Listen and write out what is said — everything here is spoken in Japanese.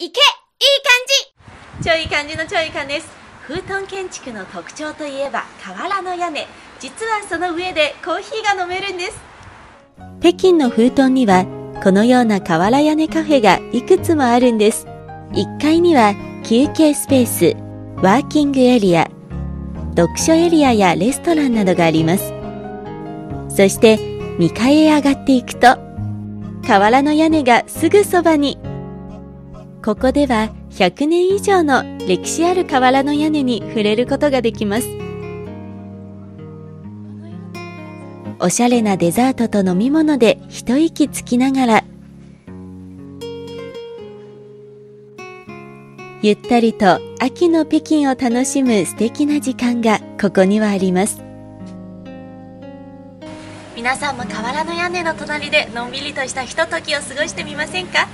いけいい感じ超いい感じの超いい感じです。風遁建築の特徴といえば瓦の屋根。実はその上でコーヒーが飲めるんです。北京の風遁にはこのような瓦屋根カフェがいくつもあるんです。1階には休憩スペース、ワーキングエリア、読書エリアやレストランなどがあります。そして2階へ上がっていくと、瓦の屋根がすぐそばにここでは100年以上の歴史ある瓦の屋根に触れることができます。おしゃれなデザートと飲み物で一息つきながらゆったりと秋の北京を楽しむ素敵な時間がここにはあります。皆さんも瓦の屋根の隣でのんびりとしたひとときを過ごしてみませんか？